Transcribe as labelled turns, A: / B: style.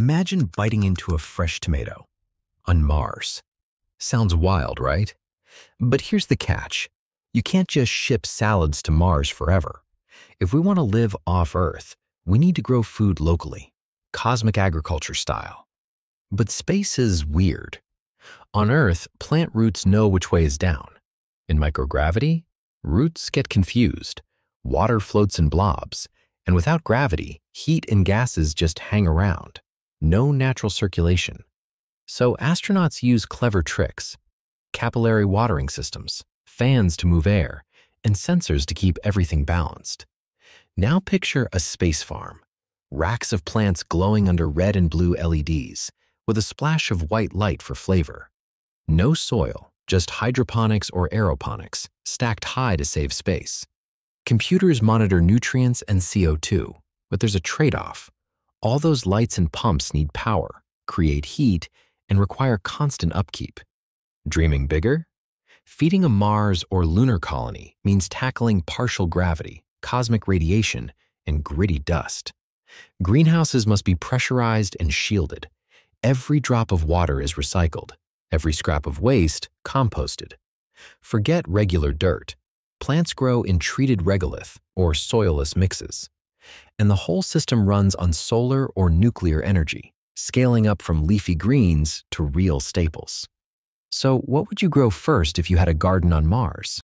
A: Imagine biting into a fresh tomato on Mars. Sounds wild, right? But here's the catch. You can't just ship salads to Mars forever. If we want to live off Earth, we need to grow food locally, cosmic agriculture style. But space is weird. On Earth, plant roots know which way is down. In microgravity, roots get confused. Water floats in blobs, and without gravity, heat and gases just hang around. No natural circulation. So astronauts use clever tricks. Capillary watering systems, fans to move air, and sensors to keep everything balanced. Now picture a space farm. Racks of plants glowing under red and blue LEDs, with a splash of white light for flavor. No soil, just hydroponics or aeroponics, stacked high to save space. Computers monitor nutrients and CO2, but there's a trade-off. All those lights and pumps need power, create heat, and require constant upkeep. Dreaming bigger? Feeding a Mars or lunar colony means tackling partial gravity, cosmic radiation, and gritty dust. Greenhouses must be pressurized and shielded. Every drop of water is recycled, every scrap of waste composted. Forget regular dirt. Plants grow in treated regolith or soilless mixes. And the whole system runs on solar or nuclear energy, scaling up from leafy greens to real staples. So what would you grow first if you had a garden on Mars?